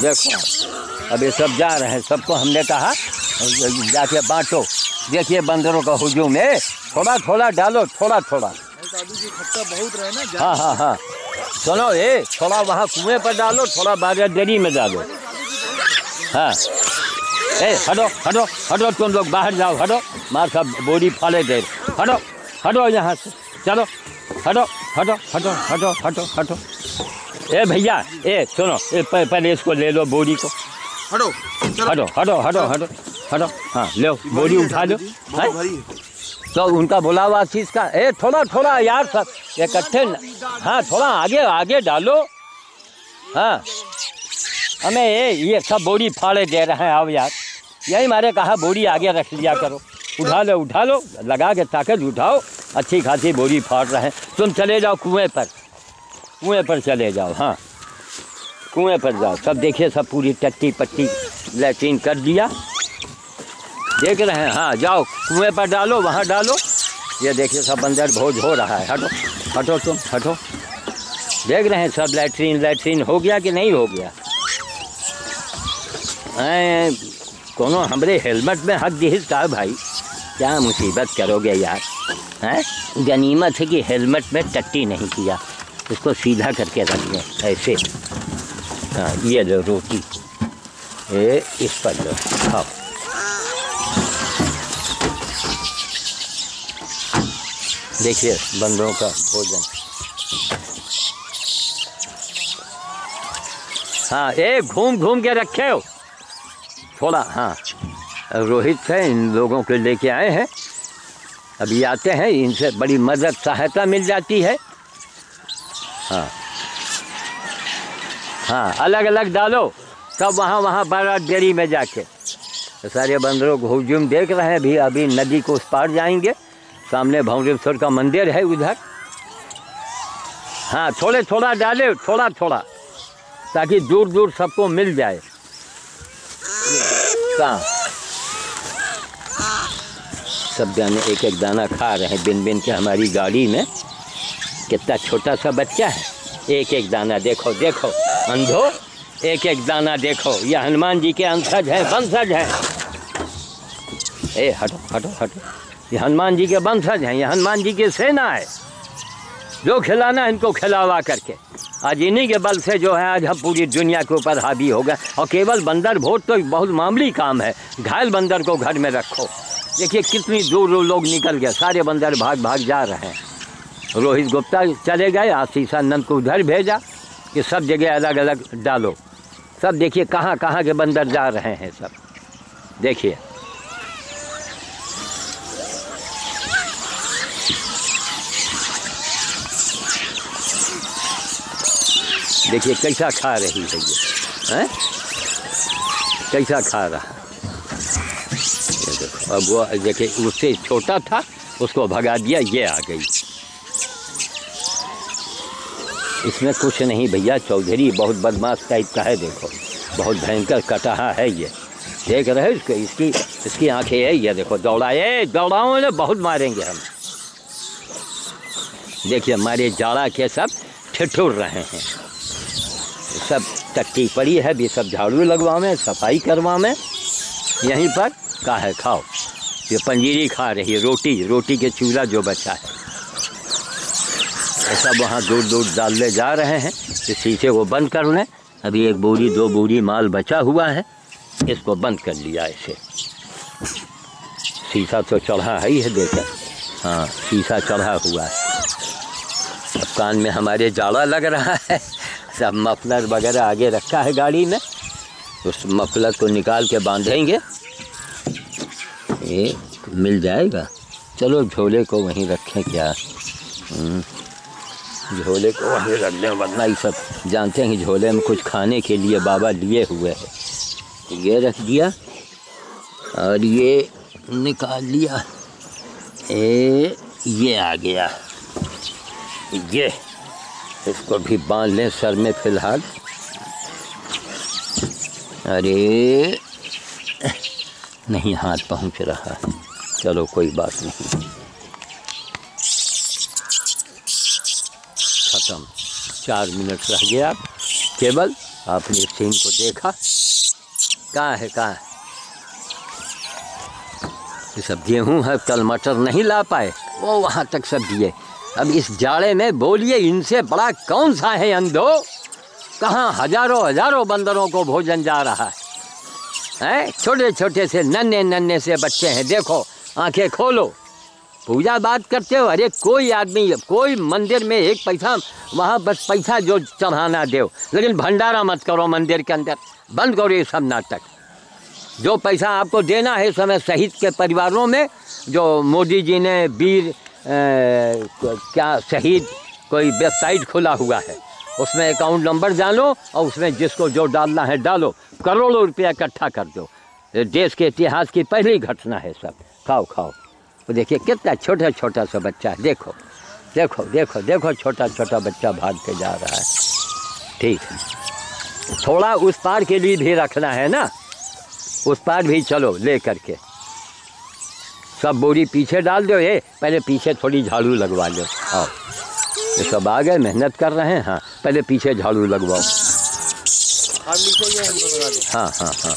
देखो अब ये सब जा रहे हैं, सबको हमने कहा, जाके बांटो। देखिए बंदरों का हुजूम है थोड़ा थोड़ा डालो, थोड़ा थोड़ा। बहुत रहे ना हाँ हाँ हाँ। सुनो ये थोड़ा वहाँ कुएँ पर डालो, थोड़ा बाज़ार डेरी में डालो। हाँ। ए, हटो हटो हटो, तुम लोग बाहर जाओ, हटो। मार सब बोरी फाले दे हटो हटो यहाँ से। चलो। हटो हटो हटो हटो हटो हटो। ए भैया ए सुनो ए पहले इसको ले लो बोरी को। हटो हटो हटो हटो हटो हटो। हाँ लो बोरी उठा लो। हैं? तो उनका बुलावा चीज़ का? ए थोड़ा थोड़ा यार सब इकट्ठे हाँ थोड़ा आगे आगे डालो। हाँ। हमें ये ये सब बोरी फाड़े दे रहे हैं अब यार। यही मारे कहा बोरी आगे रख लिया करो। उठा लो उठा लो लगा के ताकत उठाओ। अच्छी खासी बोरी फाड़ रहे हैं। तुम चले जाओ कुएँ पर। कुएँ पर चले जाओ हाँ। कुएँ पर जाओ। सब देखिए, सब पूरी टट्टी पट्टी लैट्रीन कर दिया। देख रहे हैं हाँ जाओ, कुएँ पर डालो, वहाँ डालो। ये देखिए, सब अंदर भोज हो रहा है। हटो हटो तुम, हटो। देख रहे हैं, सब लैट्रीन लैट्रीन हो गया कि नहीं हो गया? कोनो हमरे हेलमेट में हक दिहिस का भाई? क्या मुसीबत करोगे यार, हैं? गनीमत है कि हेलमेट में टट्टी नहीं किया। इसको सीधा करके रख दें ऐसे। हाँ ये लो, रोटी। ये इस पर लो, खाओ। देखिए बंदरों का भोजन। हाँ एक घूम घूम के रखे हो। थोड़ा हाँ। रोहित है, इन लोगों को लेके आए हैं। अभी आते हैं, इनसे बड़ी मदद, सहायता मिल जाती है। हाँ। हाँ अलग अलग डालो। सब वहाँ वहाँ बड़ा डेरी में जाके। तो सारे बंदरों को हुजूम देख रहे हैं, भी अभी नदी को उस पार जाएँगे। सामने भौरेश्वर का मंदिर है उधर। हाँ थोड़े थोड़ा डाले थोड़ा थोड़ा ताकि दूर दूर सबको मिल जाए। कहाँ? सब जाने एक एक दाना खा रहे हैं बिन बिन के हमारी गाड़ी में। कितना छोटा सा बच्चा है। एक एक दाना देखो देखो। अंधो एक एक दाना देखो। ये हनुमान जी के अंशज है वंशज है। ए, हटो हटो हटो। ये हनुमान जी के वंशज हैं ये हनुमान जी की सेना है। जो खिलाना है, इनको खिलावा करके। आज इन्हीं के बल से जो है, आज हम पूरी दुनिया के ऊपर हावी हो गए। और केवल बंदर भोट तो बहुत मामूली काम है। घायल बंदर को घर में रखो। देखिए, कितनी दूर दूर लोग निकल गए। सारे बंदर भाग भाग जा रहे हैं। रोहित गुप्ता चले गए आशीषानंद को उधर भेजा, कि सब जगह अलग अलग डालो। सब देखिए कहाँ कहाँ के बंदर जा रहे हैं सब। देखिए। देखिए कैसा खा रही है ये। हैं? कैसा खा रहा अब वो, देखिए, उससे छोटा था, उसको भगा दिया, ये आ गई। इसमें कुछ नहीं भैया, चौधरी, बहुत बदमाश टाइप का है देखो। बहुत भयंकर कटहा है ये। देख रहे इसको, इसकी इसकी आँखें है ये देखो दौड़ाए दौड़ाओ ने, बहुत मारेंगे हम। देखिए, हमारे जाड़ा के सब ठिठुर रहे हैं। सब टट्टी पड़ी है, भी सब झाड़ू लगवावे, सफ़ाई करवावे। यहीं पर का है खाओ? ये पंजीरी खा रही है, रोटी रोटी के चूल्हा जो बचा है। सब वहाँ दूर दूर डालने जा रहे हैं। इस शीशे को बंद कर लें अभी एक बोरी दो बोरी माल बचा हुआ है। इसको बंद कर लिया इसे। शीशा तो चढ़ा है ही है देखा। हाँ शीशा चढ़ा हुआ है। अब कान में हमारे जाड़ा लग रहा है। सब मफलर वगैरह आगे रखा है गाड़ी में। उस मफलर को निकाल के बांधेंगे। ये मिल जाएगा। चलो झोले को वहीं रखें क्या? हम्म, झोले को वहीं रख दें वरना ये सब जानते हैं कि झोले में कुछ खाने के लिए बाबा लिए हुए है। ये रख दिया और ये निकाल लिया। ए, ये आ गया। ये, इसको भी बाँध लें सर में फ़िलहाल। अरे, नहीं हाथ पहुँच रहा। चलो, कोई बात नहीं। खत्म चार मिनट रह गया। केवल आपने सीन को देखा। कहाँ है, कहाँ ये सब गेहूँ है, कल मटर नहीं ला पाए। वो वहाँ तक सब दिए। अब इस जाड़े में बोलिए, इनसे बड़ा कौन सा है अंधो? कहाँ हज़ारों हज़ारों बंदरों को भोजन जा रहा है? हैं? छोटे छोटे से नन्हे नन्हे से बच्चे हैं। देखो, आँखें खोलो। पूजा बात करते हो? अरे, कोई आदमी कोई मंदिर में एक पैसा, वहाँ बस पैसा जो चढ़ाना दो लेकिन भंडारा मत करो मंदिर के अंदर। बंद करो ये सब नाटक। जो पैसा आपको देना है समय शहीद के परिवारों में। जो मोदी जी ने वीर क्या शहीद, कोई वेबसाइट खुला हुआ है। उसमें अकाउंट नंबर डालो और उसमें जिसको जो डालना है डालो। करोड़ों रुपया इकट्ठा कर दो। देश के इतिहास की पहली घटना है सब। खाओ खाओ। वो देखिए कितना छोटा छोटा सा बच्चा है। देखो देखो देखो देखो छोटा छोटा बच्चा भाग के जा रहा है। ठीक है। थोड़ा उस पार के लिए भी रखना है ना? उस पार भी चलो ले करके। सब बोरी पीछे डाल दो ये पहले पीछे थोड़ी झाड़ू लगवा लो। आओ। ये सब आ गए मेहनत कर रहे हैं हाँ। पहले पीछे झाड़ू लगवाओ। हाँ हाँ हाँ।